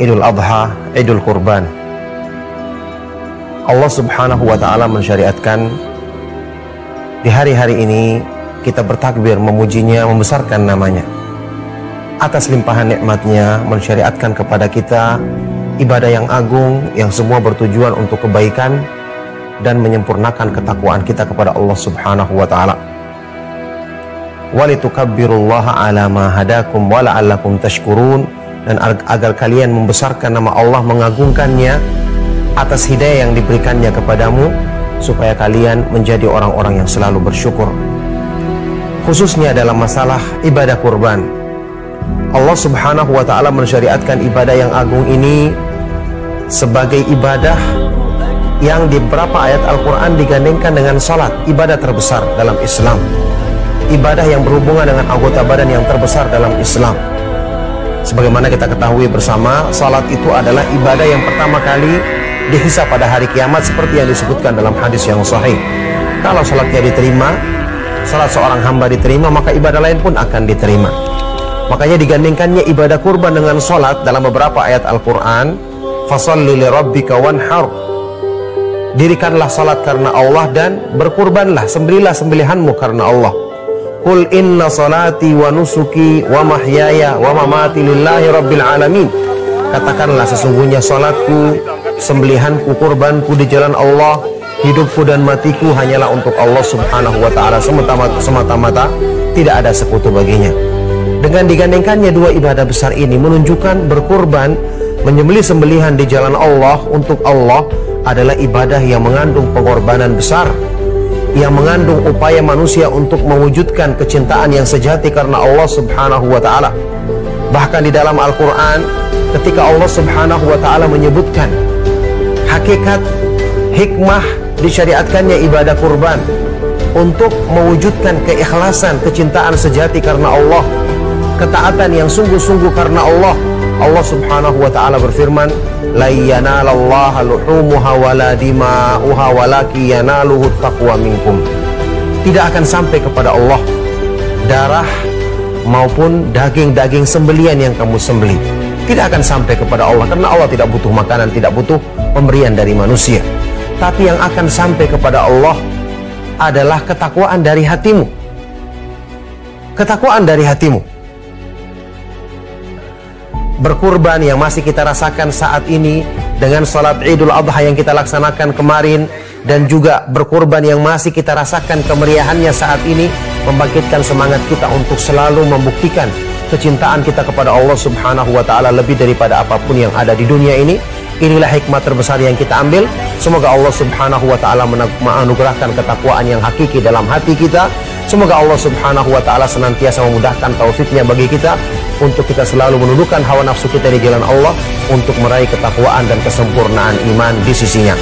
Idul Adha, Idul Kurban. Allah Subhanahu wa taala mensyariatkan di hari-hari ini kita bertakbir memujinya, membesarkan namanya. Atas limpahan nikmatnya mensyariatkan kepada kita ibadah yang agung yang semua bertujuan untuk kebaikan dan menyempurnakan ketakwaan kita kepada Allah Subhanahu wa taala. Walitukabbirullaha ala ma hadakum wa la'allakum tashkurun dan agar kalian membesarkan nama Allah mengagungkannya atas hidayah yang diberikannya kepadamu supaya kalian menjadi orang-orang yang selalu bersyukur. Khususnya dalam masalah ibadah kurban. Allah subhanahu wa ta'ala mensyariatkan ibadah yang agung ini sebagai ibadah yang di beberapa ayat Al-Quran digandengkan dengan salat ibadah terbesar dalam Islam. Ibadah yang berhubungan dengan anggota badan yang terbesar dalam Islam Sebagaimana kita ketahui bersama, salat itu adalah ibadah yang pertama kali dihisap pada hari kiamat seperti yang disebutkan dalam hadis yang sahih. Kalau salatnya diterima, salat seorang hamba diterima, maka ibadah lain pun akan diterima. Makanya digandingkannya ibadah kurban dengan salat dalam beberapa ayat Al-Quran. Fasalli li rabbika wanhar. Dirikanlah salat karena Allah dan berkurbanlah, sembelilah sembelihanmu karena Allah. Qul inna salati wa nusuki wa mahyaya wa mamati lillahi rabbil alamin. Katakanlah sesungguhnya salatku, sembelihanku, kurbanku di jalan Allah, hidupku dan matiku hanyalah untuk Allah Subhanahu wa taala semata-mata, tidak ada sekutu baginya. Dengan digandengkannya dua ibadah besar ini menunjukkan berkurban, menyembelih sembelihan di jalan Allah untuk Allah adalah ibadah yang mengandung pengorbanan besar yang mengandung upaya manusia untuk mewujudkan kecintaan yang sejati karena Allah Subhanahu wa taala. Bahkan di dalam Al-Qur'an ketika Allah Subhanahu wa taala menyebutkan hakikat hikmah disyariatkannya ibadah kurban untuk mewujudkan keikhlasan, kecintaan sejati karena Allah, ketaatan yang sungguh-sungguh karena Allah. Allah Subhanahu wa taala berfirman, la yanalallaha luhumuha wala dima'uha walaki yanaluhu taqwa minkum. Tidak akan sampai kepada Allah darah maupun daging-daging sembelian yang kamu sembeli. Tidak akan sampai kepada Allah karena Allah tidak butuh makanan tidak butuh pemberian dari manusia. Tapi yang akan sampai kepada Allah adalah ketakwaan dari hatimu. Ketakwaan dari hatimu berkurban yang masih kita rasakan saat ini dengan sholat idul adha yang kita laksanakan kemarin dan juga berkurban yang masih kita rasakan kemeriahannya saat ini membangkitkan semangat kita untuk selalu membuktikan kecintaan kita kepada Allah subhanahu wa ta'ala lebih daripada apa pun yang ada di dunia ini. Inilah hikmah terbesar yang kita ambil. Semoga Allah subhanahu wa ta'ala menganugerahkan ketakwaan yang hakiki dalam hati kita Semoga Allah subhanahu wa ta'ala senantiasa memudahkan taufiknya bagi kita untuk kita selalu menundukkan hawa nafsu kita di jalan Allah untuk meraih ketakwaan dan kesempurnaan iman di sisinya.